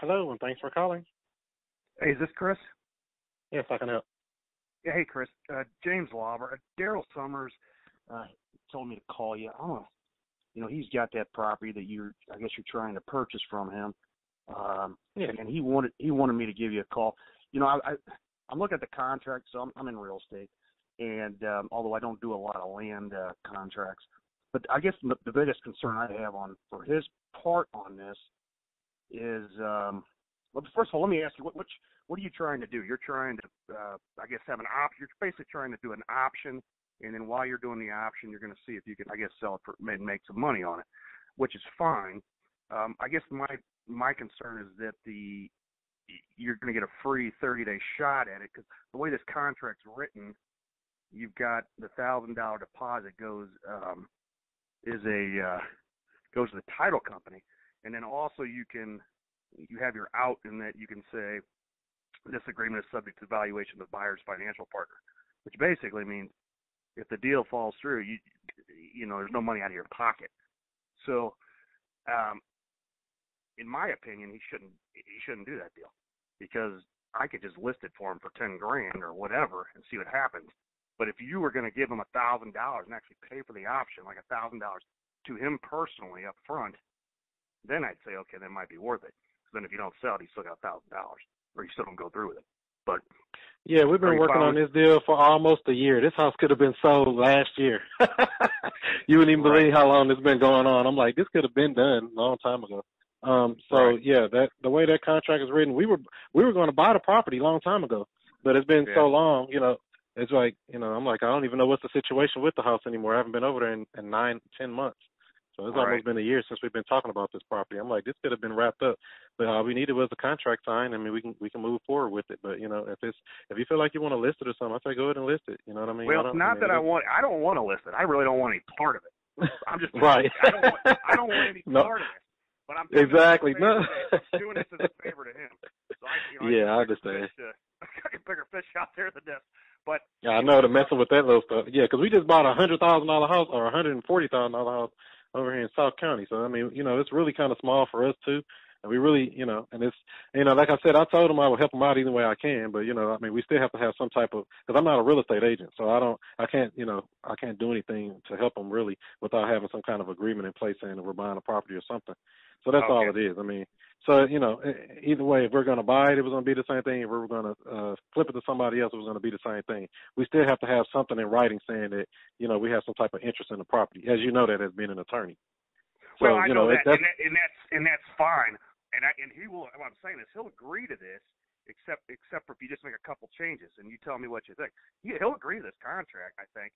Hello, and thanks for calling. Hey, is this Chris? Yes, I can help. Yeah, hey, Chris. Uh, James Lauber. Uh, Daryl Summers uh, told me to call you. I don't know. You know, he's got that property that you're, I guess you're trying to purchase from him. Um, Yeah. and he wanted he wanted me to give you a call. You know, I, I I'm looking at the contract, so I'm I'm in real estate, and um, although I don't do a lot of land uh, contracts, but I guess the, the biggest concern I have on for his part on this is, um, well, first of all, let me ask you, what which, what are you trying to do? You're trying to, uh, I guess, have an op. You're basically trying to do an option, and then while you're doing the option, you're going to see if you can, I guess, sell it for and make some money on it, which is fine. Um, I guess my my concern is that the you're going to get a free 30 day shot at it because the way this contract's written, you've got the thousand dollar deposit goes um, is a uh, goes to the title company, and then also you can you have your out in that you can say this agreement is subject to evaluation of the buyer's financial partner, which basically means if the deal falls through, you you know there's no money out of your pocket. So, um, in my opinion, he shouldn't he shouldn't do that deal because I could just list it for him for ten grand or whatever and see what happens. But if you were going to give him a thousand dollars and actually pay for the option, like a thousand dollars to him personally up front, then I'd say okay, that might be worth it. 'Cause then if you don't sell it, you still got a thousand dollars, or you still don't go through with it. But Yeah, we've been working on this deal for almost a year. This house could have been sold last year. you wouldn't even Right. believe how long this has been going on. I'm like, this could have been done a long time ago. Um, so Right. yeah, that the way that contract is written, we were we were going to buy the property a long time ago, but it's been Yeah. so long. You know, it's like you know, I'm like, I don't even know what's the situation with the house anymore. I haven't been over there in, in nine, ten months. So it's Right. almost been a year since we've been talking about this property. I'm like, this could have been wrapped up, but all we needed was a contract signed. I mean, we can we can move forward with it. But you know, if it's if you feel like you want to list it or something, I say go ahead and list it. You know what I mean? Well, it's not mean, that I want. I don't want to list it. I really don't want any part of it. I'm just right. I don't want. I don't want any No. part of it. But I'm Exactly. A No. I'm doing this as a favor to him. So I, you know, Yeah, I I understand. Fish, uh, I got bigger fish out there than this. But Yeah, I know the messing with that little stuff. Yeah, 'cause we just bought a hundred thousand dollar house or a hundred and forty thousand dollar house over here in South County. So I mean, you know, it's really kind of small for us too. And we really, you know, and it's, you know, like I said, I told him I would help him out either way I can. But you know, I mean, we still have to have some type of because I'm not a real estate agent, so I don't, I can't, you know, I can't do anything to help him really without having some kind of agreement in place saying that we're buying a property or something. So that's all it Okay. is. I mean, so you know, either way, if we're going to buy it, it was going to be the same thing. If we were going to uh, flip it to somebody else, it was going to be the same thing. We still have to have something in writing saying that you know we have some type of interest in the property, as you know that as being an attorney. So well, I you know, know, that, and, that, and that's and that's fine. And I and he will. What I'm saying is he'll agree to this, except except for if you just make a couple changes and you tell me what you think. He, he'll agree to this contract, I think.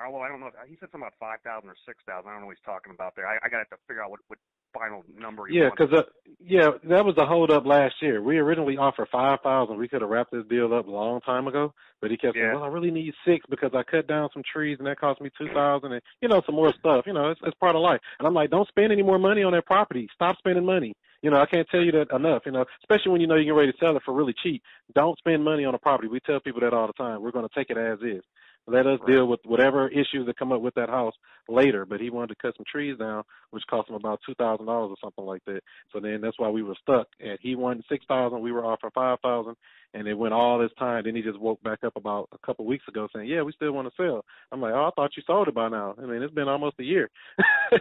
Although I don't know. If, he said something about five thousand or six thousand. I don't know what he's talking about there. I, I got to figure out what what final number he Yeah, because uh, yeah, that was the hold up last year. We originally offered five thousand. We could have wrapped this deal up a long time ago, but he kept saying, "Well, I really need six because I cut down some trees and that cost me two thousand, and you know some more stuff. You know, it's, it's part of life." And I'm like, "Don't spend any more money on that property. Stop spending money." You know, I can't tell you that enough. You know, especially when you know you're ready to sell it for really cheap. Don't spend money on a property. We tell people that all the time. We're going to take it as is. Let us Right. deal with whatever issues that come up with that house later. But he wanted to cut some trees down, which cost him about two thousand dollars or something like that. So then that's why we were stuck. And he wanted six thousand, we were offering five thousand, and it went all this time. Then he just woke back up about a couple weeks ago saying, "Yeah, we still want to sell." I'm like, "Oh, I thought you sold it by now." I mean, it's been almost a year.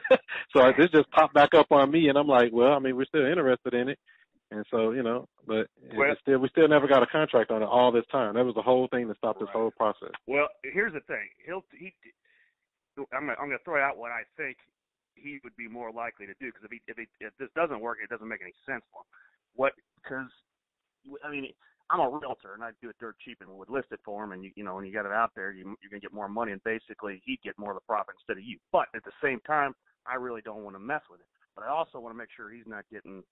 so this just popped back up on me, and I'm like, "Well, I mean, we're still interested in it." And so, you know, but Well- still we still never got a contract on it all this time. That was the whole thing that stopped this whole process. Well, here's the thing. He'll he. I'm gonna, I'm gonna throw out what I think he would be more likely to do because if he if he if this doesn't work, it doesn't make any sense for him. What? Because I mean, I'm a realtor and I do it dirt cheap and would list it for him, and you you know when you got it out there, you you're gonna get more money, and basically he'd get more of the profit instead of you. But at the same time, I really don't want to mess with it. But I also want to make sure he's not getting,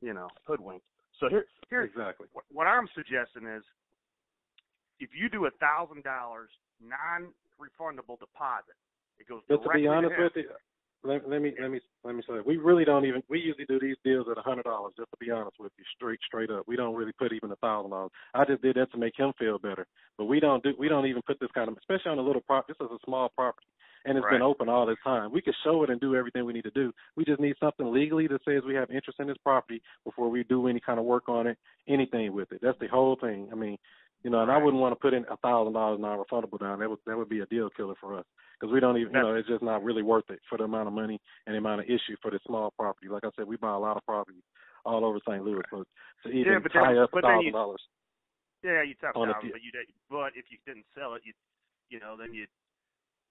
you know, hoodwinked. So here here Exactly. what, what I'm suggesting is if you do a thousand dollars non-refundable deposit, it goes But to be honest him. with you, let, let me let me let me say we really don't even we usually do these deals at a hundred dollars. Just to be honest with you, straight straight up, we don't really put even a thousand dollars. I just did that to make him feel better, but we don't do we don't even put this kind of especially on a little prop. This is a small property. And it's Right. been open all this time. We could show it and do everything we need to do. We just need something legally that says we have interest in this property before we do any kind of work on it, anything with it. That's the whole thing. I mean, you know, and I wouldn't want to put in a thousand dollars non-refundable down. That would that would be a deal killer for us because we don't even, you know, it's just not really worth it for the amount of money and the amount of issue for this small property. Like I said, we buy a lot of property all over St. Louis, so to even Yeah, but then- tie up a thousand dollars. Yeah, you a down, but you but if you didn't sell it, you you know then you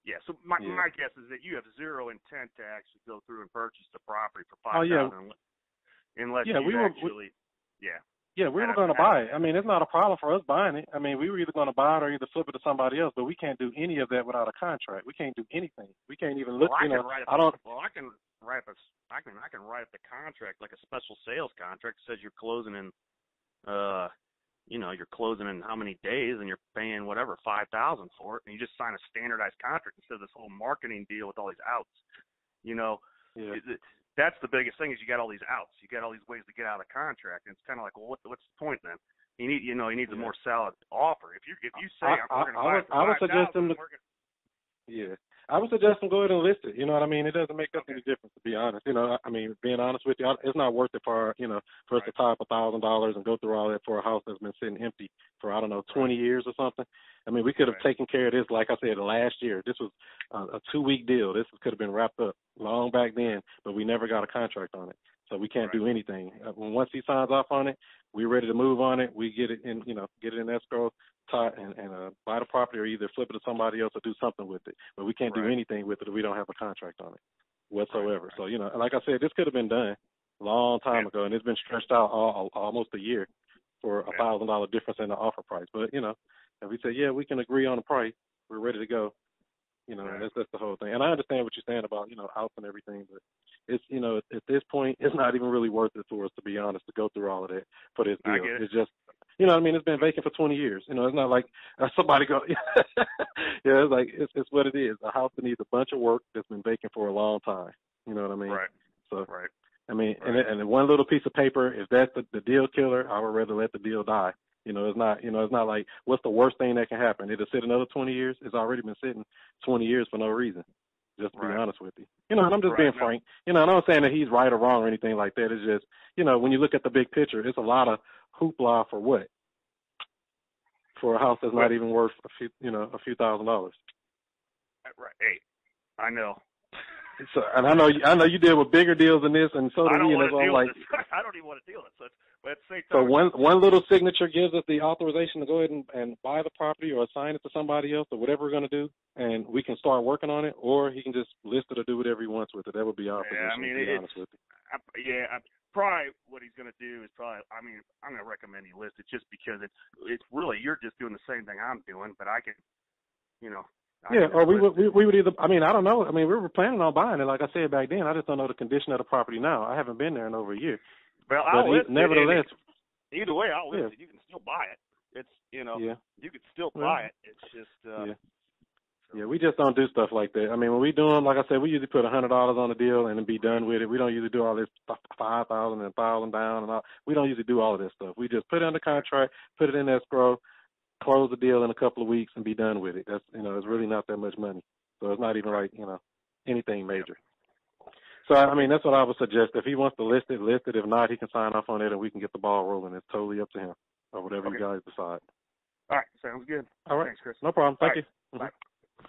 yeah. So my Yeah. my guess is that you have zero intent to actually go through and purchase the property for Oh, five yeah. unless Yeah, you we were- actually yeah Yeah, we were going to buy it. I mean, it's not a problem for us buying it. I mean, we were either going to buy it or either flip it to somebody else, but we can't do any of that without a contract. We can't do anything. We can't even look. well, I you can know, write up I don't. well I can write up a s- I can I can write up the contract like a special sales contract that says you're closing in uh you know you're closing in how many days and you're paying whatever five thousand for it and you just sign a standardized contract instead of this whole marketing deal with all these outs you know Yeah. it- it- that's the biggest thing is you got all these outs. You got all these ways to get out of contract, and it's kind of like, well, what, what's the point then? You need, you know, you need a more solid offer. If you if you say I- I- going to I buy would- it for I would suggest them thousand, to- Yeah. I would suggest them go ahead and list it. You know what I mean? It doesn't make us any difference, to be honest. You know, I mean, being honest with you, I- it's not worth it for our, you know, for us to Right. tie up a thousand dollars and go through all that for a house that's been sitting empty for I don't know twenty years or something. I mean, we could have Right. taken care of this, like I said, last year. This was a, a two week deal. This could have been wrapped up long back then, but we never got a contract on it, so we can't do anything. Uh, when once he signs off on it, we're ready to move on it. We get it in, you know, get it in escrow, tie and, and uh, buy the property or either flip it to somebody else or do something with it. But we can't do anything with it if we don't have a contract on it whatsoever. Right, right. So you know, like I said, this could have been done a long time Yeah. ago, and it's been stretched out all, all, almost a year for a thousand dollar difference in the offer price. But you know, if we say yeah, we can agree on the price, we're ready to go. You know, Right. that's that's the whole thing. And I understand what you're saying about you know outs and everything, but it's you know at this point it's not even really worth it for us to be honest to go through all of that for this deal. It. It's just you know what I mean it's been vacant for 20 years. You know it's not like uh, somebody go yeah it's like it's it's what it is. A house that needs a bunch of work that's been vacant for a long time. You know what I mean? right, So right. I mean, and and one little piece of paper, if that's the, the deal killer, I would rather let the deal die. You know, it's not, you know, it's not like what's the worst thing that can happen. It'll sit another 20 years. It's already been sitting 20 years for no reason. Just to Right. be honest with you. You know, and I'm just Right, being frank. You know, and I'm not saying that he's right or wrong or anything like that. It's just, you know, when you look at the big picture, it's a lot of hoopla for what? For a house that's not even worth a few, you know, a few thousand dollars. Right. Hey, I know. So, and I know, you, I know you deal with bigger deals than this, and so do I. And that's I'm like. I don't even want to deal with it. But at the same So one one little signature gives us the authorization to go ahead and, and buy the property or assign it to somebody else or whatever we're going to do, and we can start working on it, or he can just list it or do whatever he wants with it. That would be our Yeah, I position. mean, to be honest with you. I, yeah, I, probably what he's going to do is probably. I mean, I'm going to recommend he list it just because it's it's really you're just doing the same thing I'm doing, but I can, you know. I Yeah, or we would we, we would either. I mean, I don't know. I mean, we were planning on buying it, like I said back then. I just don't know the condition of the property now. I haven't been there in over a year. Well, I'll e- list it. nevertheless, And either way, I'll list Yeah. it. You can still buy it. It's you know, yeah, you could still buy it. It's just uh, yeah. Yeah, we just don't do stuff like that. I mean, when we do them, like I said, we usually put a hundred dollars on the deal and then be done with it. We don't usually do all this five thousand and thousand down and all. We don't usually do all of this stuff. We just put it under contract, put it in escrow, close the deal in a couple of weeks, and be done with it. That's you know, it's really not that much money, so it's not even like you know anything major. So I mean, that's what I would suggest. If he wants to list it, list it. If not, he can sign off on it, and we can get the ball rolling. It's totally up to him, or whatever you guys decide. all right. Sounds good. All right, Thanks, Chris. no problem. Thank All you. right. Mhm. Bye.